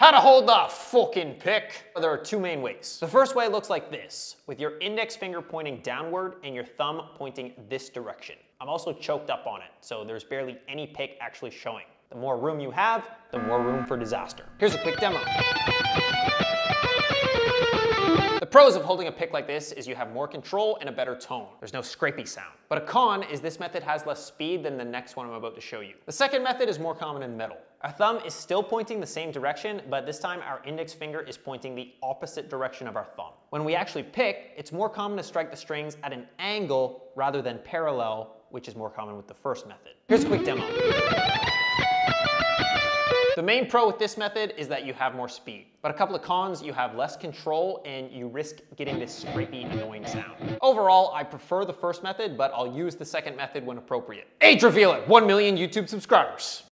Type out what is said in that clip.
How to hold the fucking pick. There are two main ways. The first way looks like this, with your index finger pointing downward and your thumb pointing this direction. I'm also choked up on it, so there's barely any pick actually showing. The more room you have, the more room for disaster. Here's a quick demo. The pros of holding a pick like this is you have more control and a better tone. There's no scrapey sound. But a con is this method has less speed than the next one I'm about to show you. The second method is more common in metal. Our thumb is still pointing the same direction, but this time our index finger is pointing the opposite direction of our thumb. When we actually pick, it's more common to strike the strings at an angle rather than parallel, which is more common with the first method. Here's a quick demo. The main pro with this method is that you have more speed, but a couple of cons, you have less control and you risk getting this scrapey, annoying sound. Overall, I prefer the first method, but I'll use the second method when appropriate. Age reveal at 1 million YouTube subscribers.